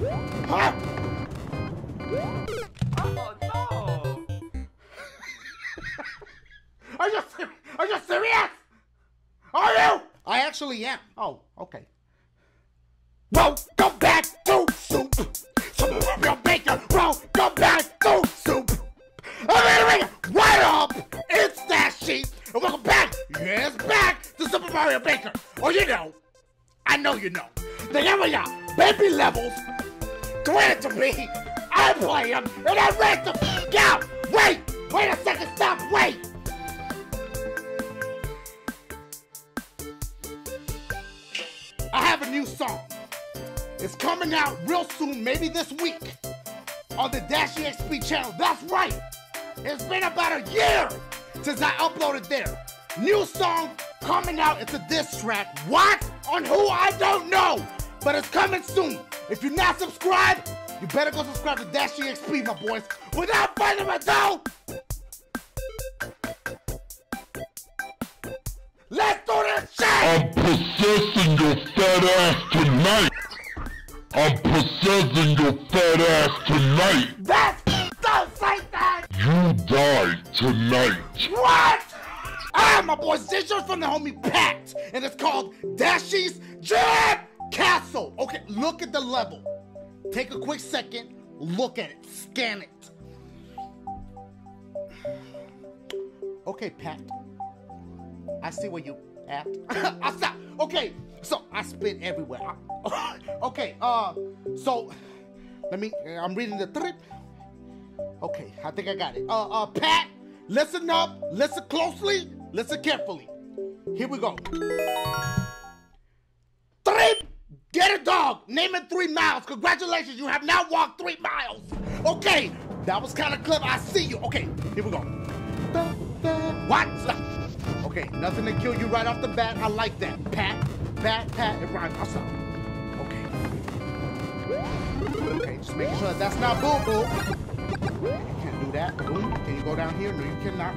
Huh? Oh no! Are you are you serious? Are you? I actually am. Oh, okay. Welcome back to soup. Some of your bacon. Welcome back to soup. I'm gonna it right up. It's that sheet. And welcome back. Yes, back to Super Mario Maker. Oh, you know. I know you know. The area, uh, baby levels. Grant to me. I play them and I rent them. out. Wait. Wait a second. Stop. Wait. I have a new song. It's coming out real soon, maybe this week, on the DashieXP channel. That's right. It's been about a year since I uploaded there. New song coming out. It's a diss track. What? On who? I don't know. But it's coming soon. If you're not subscribed, you better go subscribe to DashieXP, my boys. Without further ado, let's do this shit! I'm possessing your fat ass tonight. I'm possessing your fat ass tonight. That's don't say that! You die tonight. What? Ah, my boys, this is from the homie Pat, and it's called Dashies Jam Castle. Okay, look at the level. Take a quick second, look at it, scan it. Okay, Pat. I see where you at. I stop. Okay, so I spit everywhere. Okay, uh, so let me. I'm reading the trip. Okay, I think I got it. Uh, uh, Pat, listen up, listen closely, listen carefully. Here we go. Dog, name it three miles. Congratulations, you have now walked three miles. Okay, that was kind of clever. I see you. Okay, here we go. What? Okay, nothing to kill you right off the bat. I like that. Pat, pat, pat, it rhymes. I'll stop. Okay. Okay, just making sure that that's not boo boo. You can't do that. Boom. Can you go down here? No, you cannot.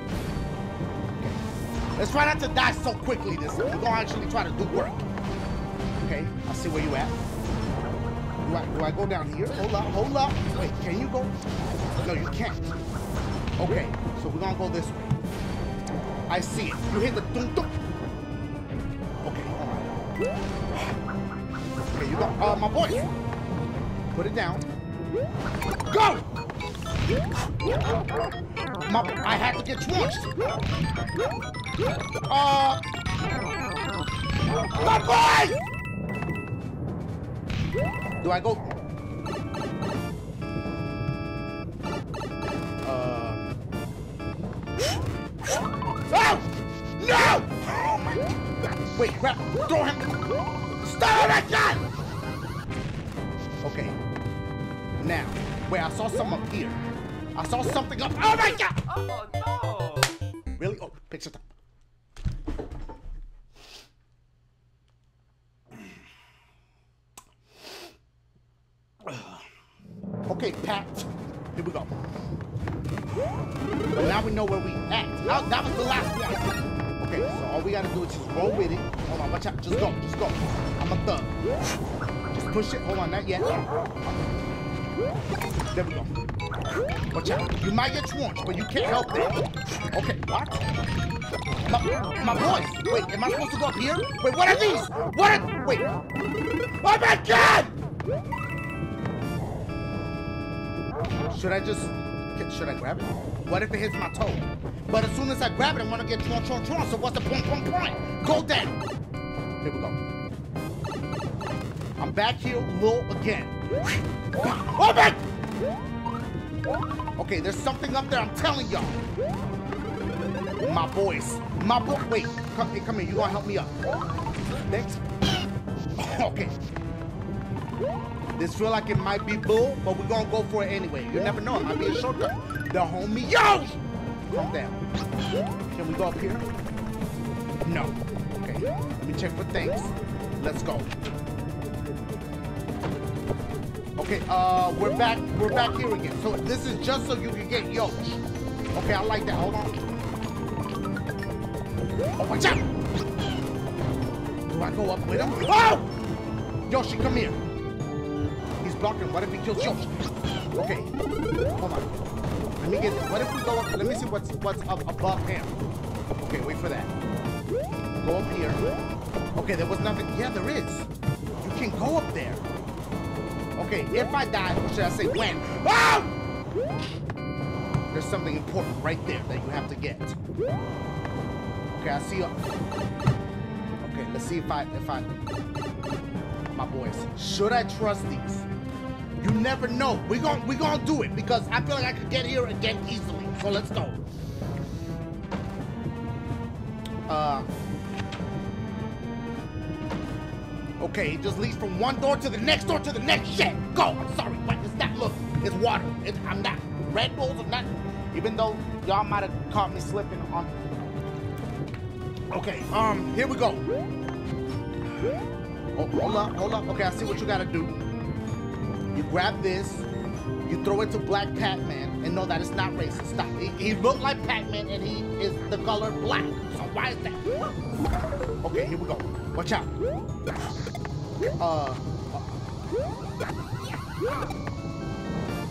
Let's try not to die so quickly this time. We're gonna actually try to do work. Okay, I see where you at. Do I, do I go down here? Hold up, hold up. Wait, can you go? No, you can't. Okay, so we're gonna go this way. I see it. You hit the dum dum. Okay, alright. Okay, you go. Uh, my voice. Put it down. Go! My, I had to get twitched. Uh, my boy! Do I go? Uh. Oh! No! Oh my God. Wait, grab, throw him. Stop! My God! Okay. Now, wait, I saw some up here. I saw something up. Oh my God! Oh no! Really? Oh, picture time. Not yet. There we go. Watch out. You might get twunched, but you can't help that. Okay, what? My, my boys. Wait, am I supposed to go up here? Wait, what are these? What are... Wait. Oh my God! Should I just... Should I grab it? What if it hits my toe? But as soon as I grab it, I'm gonna get tron, tron, tron. So what's the point, point, point? Go down. Here we go. I'm back here, low again. Oh my! Okay, there's something up there. I'm telling y'all. My boys, my boy. Wait, come, come here. You gonna help me up? Thanks. okay. This feel like it might be bull, but we're gonna go for it anyway. You never know. It might be a shortcut. The homie, yo! Calm down. Can we go up here? No. Okay. Let me check for things. Let's go. Okay, uh, we're back, we're back here again. So this is just so you can get Yosh. Okay, I like that. Hold on. Oh, watch out! Do I go up with him? Oh! Yoshi, come here. He's blocking. What if he kills Yoshi? Okay, hold on. Let me get. What if we go up? Let me see what's what's up above him. Okay, wait for that. Go up here. Okay, there was nothing. Yeah, there is. You can go up there. Okay, if I die, or should I say when? Ah! There's something important right there that you have to get. Okay, I see you. Okay, let's see if I if I my boys. Should I trust these? You never know. We gon' we gonna do it because I feel like I could get here again easily. So let's go. Uh. Okay, it just leads from one door to the next door to the next. Shit, go. I'm sorry. What is that? Look, it's water. It, I'm not. Red Bulls are not. Even though y'all might have caught me slipping on. Okay, um, here we go. Oh, hold up, hold up. Okay, I see what you gotta do. You grab this, you throw it to Black Pac-Man, and know that it's not racist. Stop. He, he looked like Pac-Man, and he is the color black. So why is that? Okay, here we go. Watch out. Uh.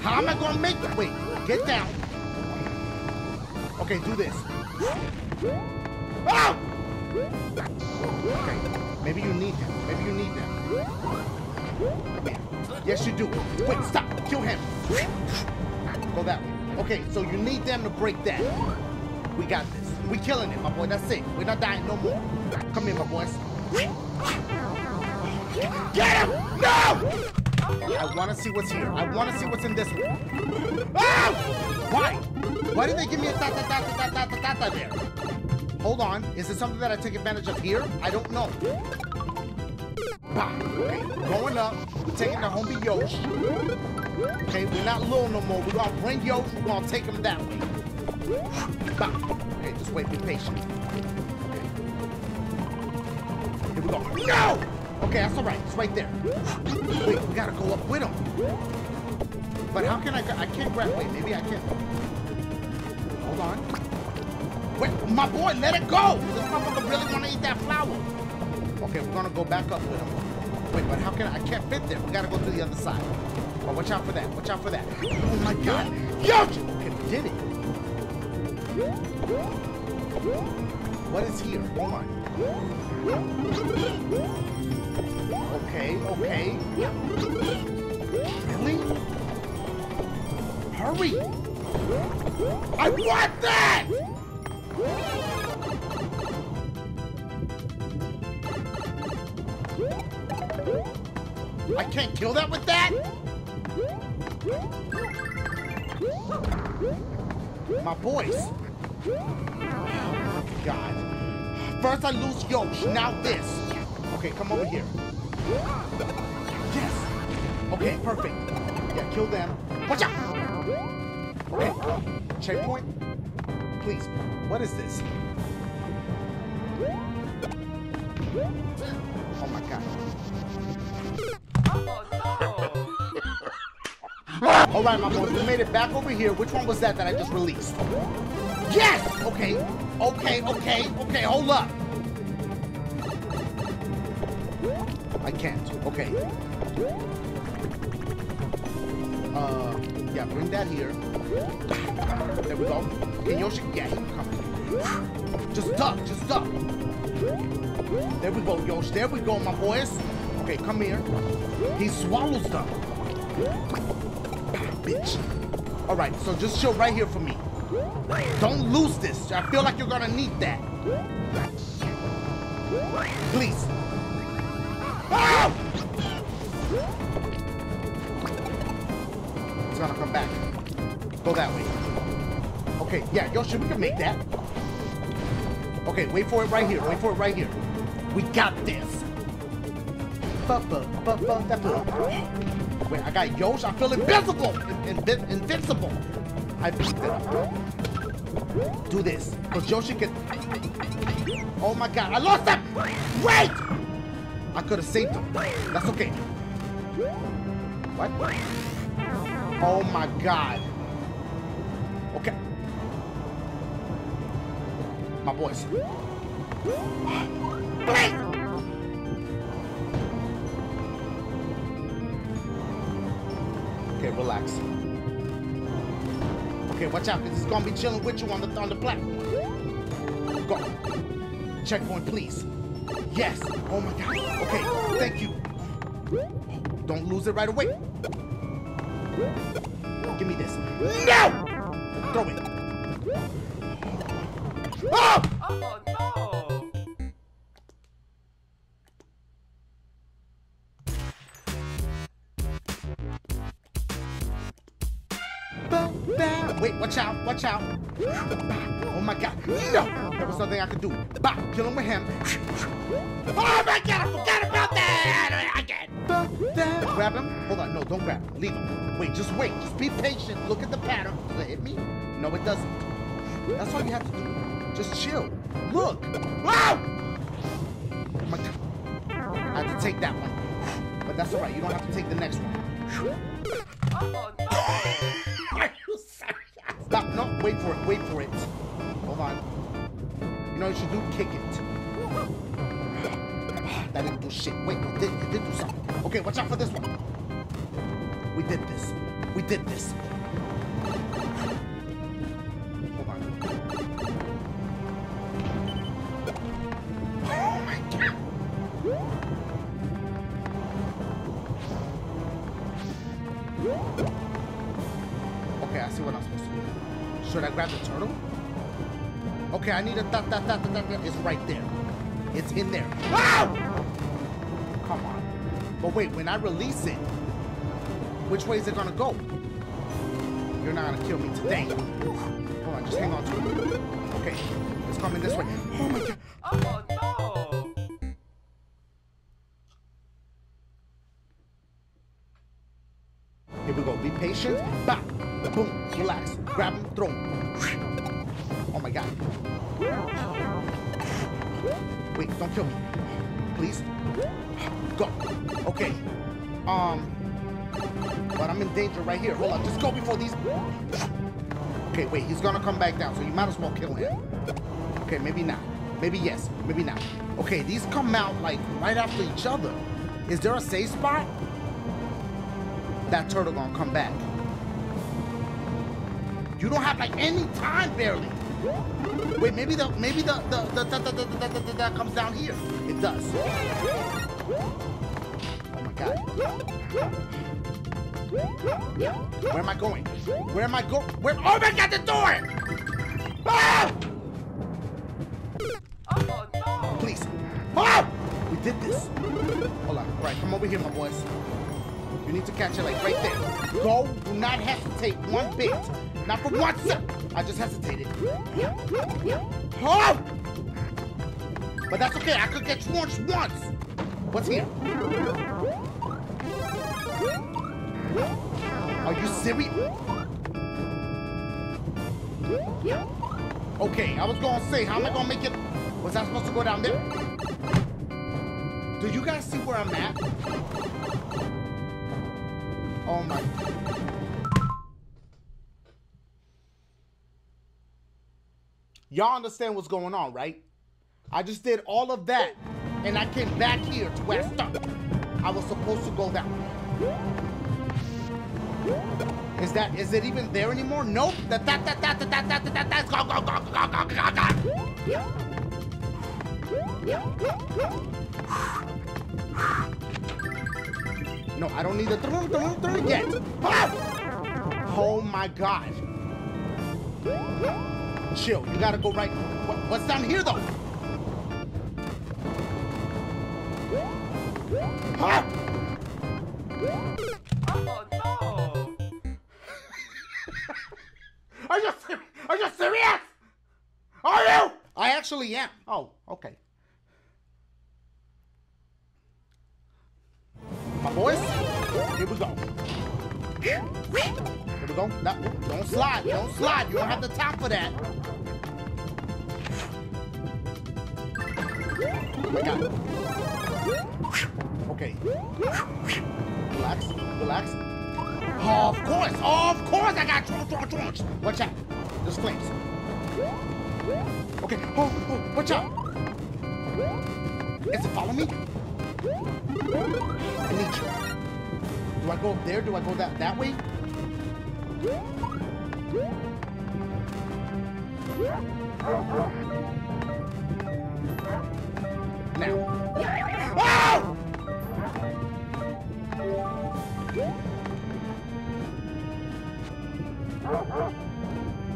How am I gonna make it? Wait, get down. Okay, do this. Oh! Okay, maybe you need him. Maybe you need them. Yes, you do. Wait, stop. Kill him. Go that way. Okay, so you need them to break that. We got this. We killing it, my boy. That's it. We're not dying no more. Come here, my boys. Get him! No! I want to see what's here. I want to see what's in this one. Ah! Why? Why did they give me a ta ta ta ta ta ta ta ta there? Hold on. Is it something that I take advantage of here? I don't know. Bah. Okay. Going up. We're taking the homie Yosh. Okay, we're not little no more. We're gonna bring Yosh. We're gonna take him that way. Bah. Okay, just wait. Be patient. Okay. Here we go. No! Okay, that's all right. It's right there. Wait, we gotta go up with him. But how can I? I can't grab. Wait, maybe I can. Hold on. Wait, my boy, let it go. This motherfucker really wanna eat that flower. Okay, we're gonna go back up with him. Wait, but how can I? I can't fit there. We gotta go to the other side. Oh, watch out for that. Watch out for that. Oh my God. Yoshi! Okay, we did it. What is here? Hold on. Okay, okay. Really? Hurry! I want that! I can't kill that with that? My boys. Oh, God. First I lose Yosh, now this. Okay, come over here. Yes. Okay, perfect. Yeah, kill them. Watch out! Okay. Checkpoint. Please. What is this? Oh my god. Oh All right, my boys, we made it back over here. Which one was that that I just released? Yes! Okay, okay, okay, okay, hold up. I can't. Okay. Uh, yeah, bring that here. There we go. Can Yoshi? Yeah, come. Just duck, just duck. There we go, Yoshi. There we go, my boys. Okay, come here. He swallows them. Bitch. All right, so just chill right here for me. Don't lose this. I feel like you're gonna need that. Please. It's gonna come back. Go that way. Okay, yeah, Yoshi, we can make that. Okay, wait for it right here. Wait for it right here. We got this. Wait, I got Yosh. I feel invincible. Invi invincible. I picked it up. Do this. Because Yoshi can... Oh my god, I lost him! Wait! I could have saved him. That's okay. What? Oh my god. Okay. My boys. Okay, relax. Okay, watch out, because he's gonna be chilling with you on the on the platform. Go. Checkpoint, please. Yes. Oh my god. Okay, thank you. Don't lose it right away. Give me this. No! Throw it. Oh! Ba. Wait, watch out, watch out. Oh my god. No! There was nothing I could do. Ba, kill him with him. Oh my god, I forgot about that! Again. Ba, ba. Grab him. Hold on, no, don't grab him. Leave him. Wait, just wait. Just be patient. Look at the pattern. Does it hit me? No, it doesn't. That's all you have to do. Just chill. Look. Wow! Oh my god. I had to take that one. But that's alright. You don't have to take the next one. Oh wait for it. Wait for it. Hold on. You know what you should do? Kick it. That didn't do shit. Wait, it did, it did do something. Okay, watch out for this one. We did this. We did this. Should I grab the turtle? Okay, I need a that that that that that. It's right there. It's in there. Ow! Come on. But wait, when I release it, which way is it gonna go? You're not gonna kill me today. Hold on, just hang on to it. Okay, it's coming this way. Oh my god. Oh no! Here we go. Be patient. Bop. Relax. Grab him. Throw him. Oh my god. Wait, don't kill me. Please. Go. Okay. Um. But I'm in danger right here. Hold on. Just go before these. Okay, wait. He's gonna come back down, so you might as well kill him. Okay, maybe not. Maybe yes. Maybe not. Okay, these come out like right after each other. Is there a safe spot? that turtle gonna come back. You don't have like any time barely. Wait, maybe the maybe the the the the, the, the, the, the, the that comes down here. It does. Oh my god. Where am I going? Where am I going? Where? Oh my god, the door! Ah! Oh no! Please. Ah! We did this. Hold on. All right, come over here, my boys. You need to catch it like right there. Go. Do not hesitate one bit. Not for one second. I just hesitated. Oh! But that's okay. I could get once. once. What's here? Are you serious? Okay, I was gonna say, how am I gonna make it? Was I supposed to go down there? Do you guys see where I'm at? Oh my. Y'all understand what's going on, right? I just did all of that, and I came back here to where I. I was supposed to go that way. Is that is it even there anymore? Nope. That that that that that that that that that go go go go go go go. No, I don't need the throw throw throw yet. Ah! Oh my god. Chill. You gotta go right. What, what's down here though? Huh? Oh no! Are you are you serious? Are you? I actually am. Oh, we go. No, don't slide. Don't slide. You don't have the time for that. Okay. Relax. Relax. Oh, of course. Oh, of course I got drawn, drawn, drawn. Watch out. There's flames. Okay. Oh, oh, watch out. Is it follow me? I need you. Do I go up there? Do I go that that way? Now.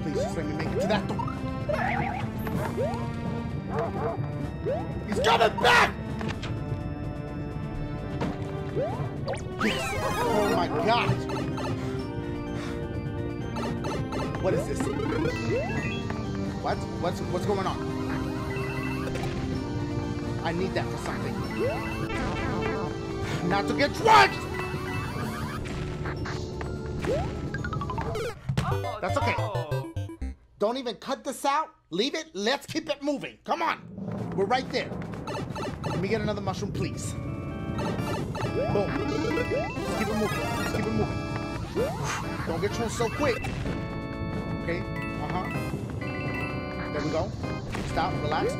Please just let me make it to that door. He's coming back! Yes! Oh my god! What is this? What? What's what's going on? I need that for something. Not to get drugged! Oh, That's okay. no. Don't even cut this out. Leave it. Let's keep it moving. Come on. We're right there. Let me get another mushroom, please. Boom. Let's keep it moving. Let's keep it moving. Don't get thrown so quick. Okay. Uh-huh. There we go. Stop. Relax.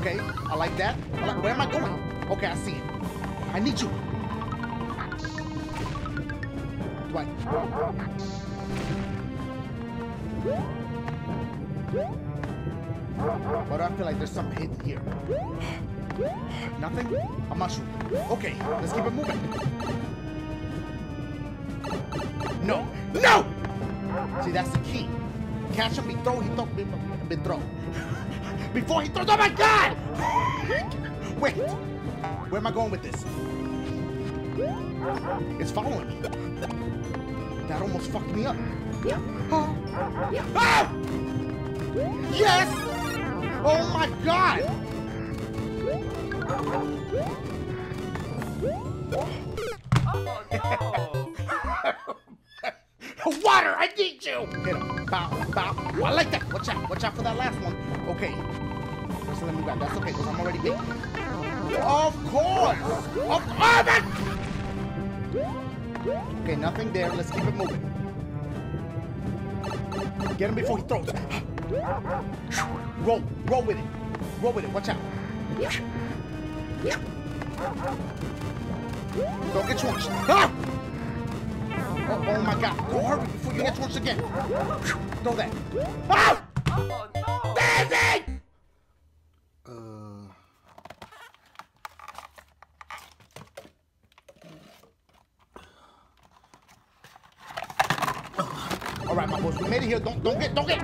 Okay. I like that. I like, where am I going? Okay, I see it. I need you. Dwight. But I feel like there's something hidden here. Nothing? I'm a mushroom. Okay, let's keep it moving. No! No! See, that's the key. Catch him, he throw, he throw, be, be throw. Before he throws, oh my God! Wait, where am I going with this? It's following me. That almost fucked me up. Ah! Yes! Oh my god! Water, I need you! Hit him. Bow, bow. Oh, I like that. Watch out. Watch out for that last one. Okay. Just let me grab. That's okay, because I'm already big. Of course! Of my... Okay, nothing there. Let's keep it moving. Get him before he throws. Roll. Roll with it. Roll with it. Watch out. Don't get launched. Ah! Oh, oh my god. Go hurry before you get launched again. Throw that. Ah! Oh, no. Daisy! Uh. All right, my boys, we made it here. Don't, don't get, don't get.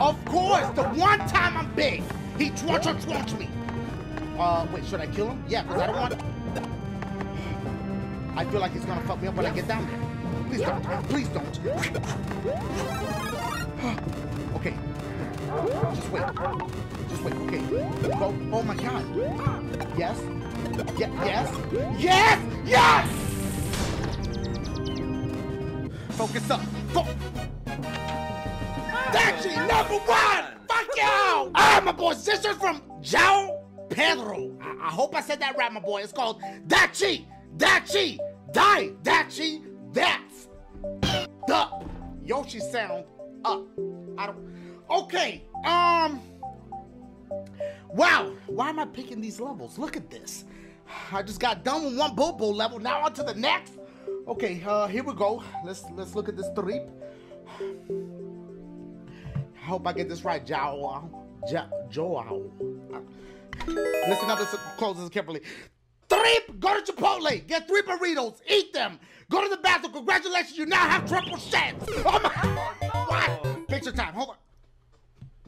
Of course, the one time I'm big, he trunch or me. Uh, wait, should I kill him? Yeah, because I don't want. I feel like he's gonna fuck me up when I get down there. Please don't. Please don't. okay. Just wait. Just wait. Okay. Go. Oh my god. Yes. Ye- yes. Yes. Yes. Focus up. Fo- Dachi number one. Fuck you. Ah, my boys. This is from Joao Pedro. I-, I hope I said that right, my boy. It's called Dachi. Dachi. Die. Dachi. That's the Yoshi sound up. I don't. Okay. Um. Wow. Why am I picking these levels? Look at this. I just got done with one Bobo level. Now on to the next. Okay. Uh. Here we go. Let's let's look at this trip. I hope I get this right, Joao. Jo- Joao. Listen up. Listen close this carefully. Go to Chipotle. Get three burritos. Eat them. Go to the bathroom. Congratulations. You now have triple chance. Oh my. God, What? Picture time. Hold on.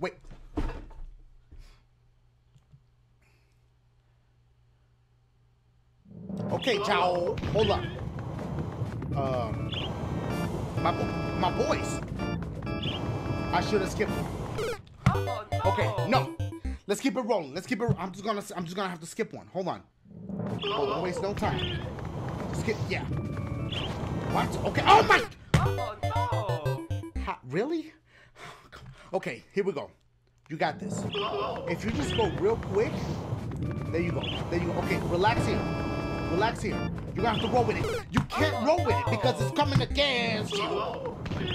Wait. Okay, Joao. Hold up. Uh, my bo- my boys. I should have skipped. Okay, no. Let's keep it rolling. Let's keep it. I'm just gonna. I'm just gonna have to skip one. Hold on. Oh, On. Waste no time. Skip. Yeah. What? Okay. Oh my. Oh, no. Ha, really? Okay, here we go. You got this. If you just go real quick, there you go. There you go. Okay, relax here. Relax here. You're gonna have to roll with it. You can't roll with it because it's coming against you.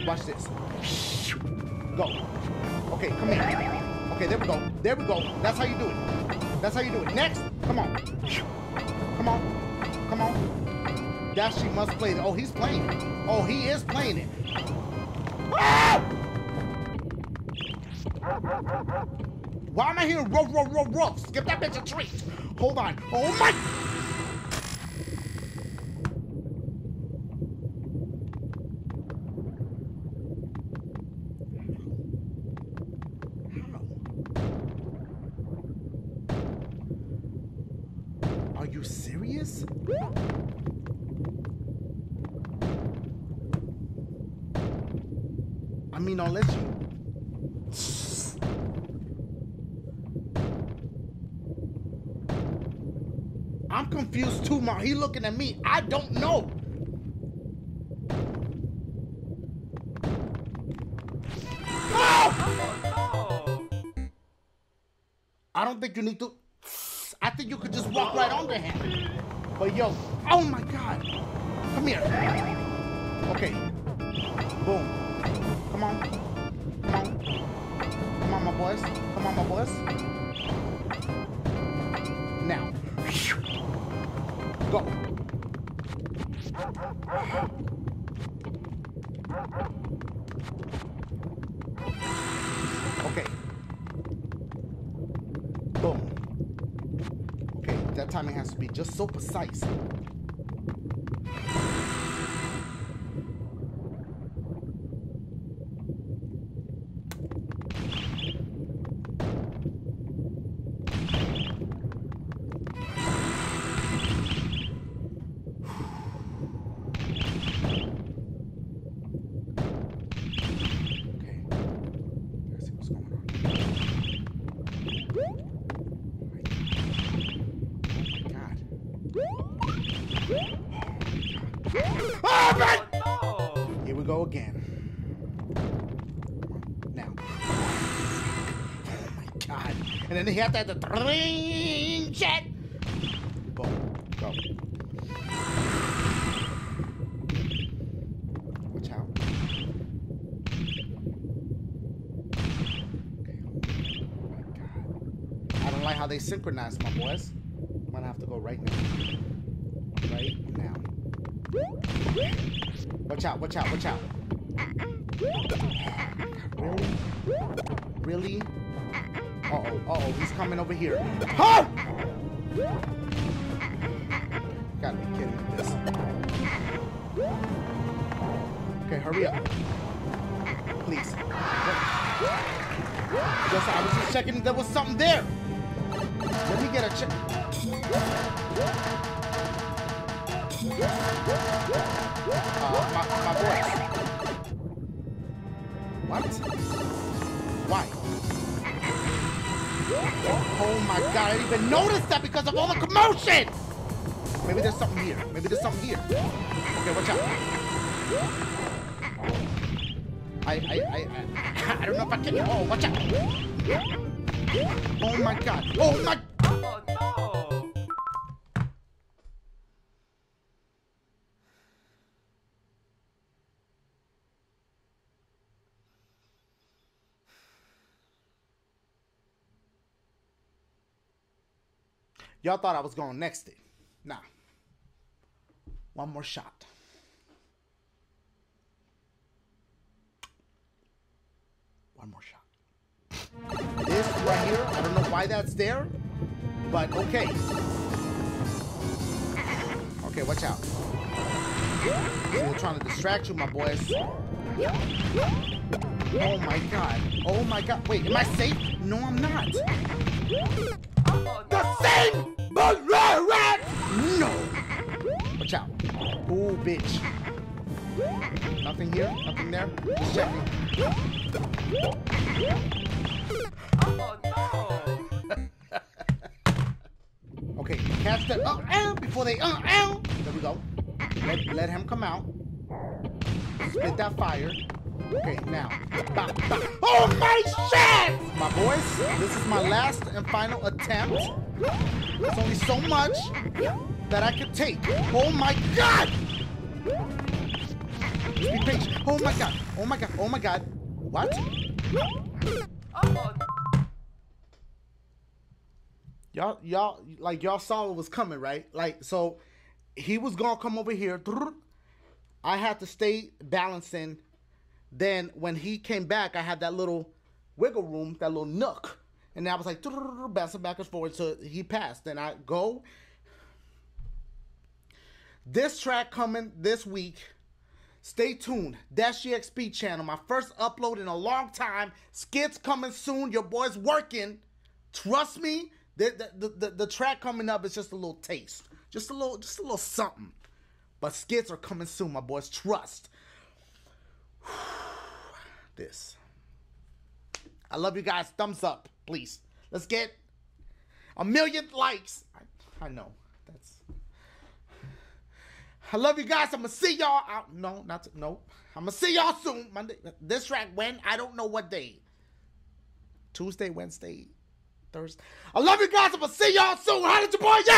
Watch this. Go. Okay, come here. Okay, there we go. There we go. That's how you do it. That's how you do it. Next. Come on. Come on. Come on. Dashie must play it. Oh, he's playing it. Oh, he is playing it. Ah! Why am I hearing rough, rough, rough, rough? Give that bitch a treat. Hold on. Oh my. Are you serious? I mean, unless you. I'm confused too, Ma. He looking at me. I don't know. Oh I don't think you need to. I think you could just walk right under him. But yo, oh my God. Come here. Okay. Boom. Come on. Come on. Come on, my boys. Come on, my boys. So precise. Okay. Let's see what's going on. God. Oh, man! Here we go again. Now. Oh my god. And then he had that the check. Boom. Go. Watch out. Okay. Oh my god. I don't like how they synchronize, my boys. I'm gonna have to go right now. Watch out, watch out, watch out. Really? Really? Uh-oh, uh-oh, he's coming over here. Huh! Gotta be kidding this. Okay, hurry up. Please. Just, I was just checking if there was something there. Let me get a check. Uh, my, my voice. What? Why? Oh my god, I didn't even notice that because of all the commotion! Maybe there's something here. Maybe there's something here. Okay, watch out. I, I, I, I, I don't know if I can. Oh, watch out. Oh my god. Oh my. Oh Y'all thought I was going next it. Nah. One more shot. One more shot. This right here, I don't know why that's there, but okay. Okay, watch out. We're trying to distract you, my boys. Oh my god. Oh my god. Wait, am I safe? No, I'm not. Oh The same but rat. No. Watch out. Ooh, bitch. Nothing here. Nothing there. Just checking. Oh! Okay, catch that uh, ow, before they uh, ow. There we go. Let, let him come out. Spit that fire. Okay, now. Oh my shit! My boys, this is my last and final attempt. There's only so much that I can take. Oh my god! Just be patient. Oh my god. Oh my god. Oh my god. What? Y'all, y'all, like y'all saw it was coming, right? Like, so he was gonna come over here. I had to stay balancing. Then when he came back, I had that little wiggle room, that little nook, and I was like bouncing back and forth. So he passed. Then I go. This track coming this week. Stay tuned. DashieXP channel. My first upload in a long time. Skits coming soon. Your boy's working. Trust me. The, the, the, the, track coming up is just a little taste. Just a little, just a little something. But skits are coming soon, my boys. Trust. this. I love you guys. Thumbs up, please. Let's get a million likes. I, I know. That's I love you guys. I'm gonna see y'all out. No, not to, no. I'm gonna see y'all soon. Monday. This track when? I don't know what day. Tuesday, Wednesday, Thursday. I love you guys. I'm gonna see y'all soon. How did your boy? Yeah.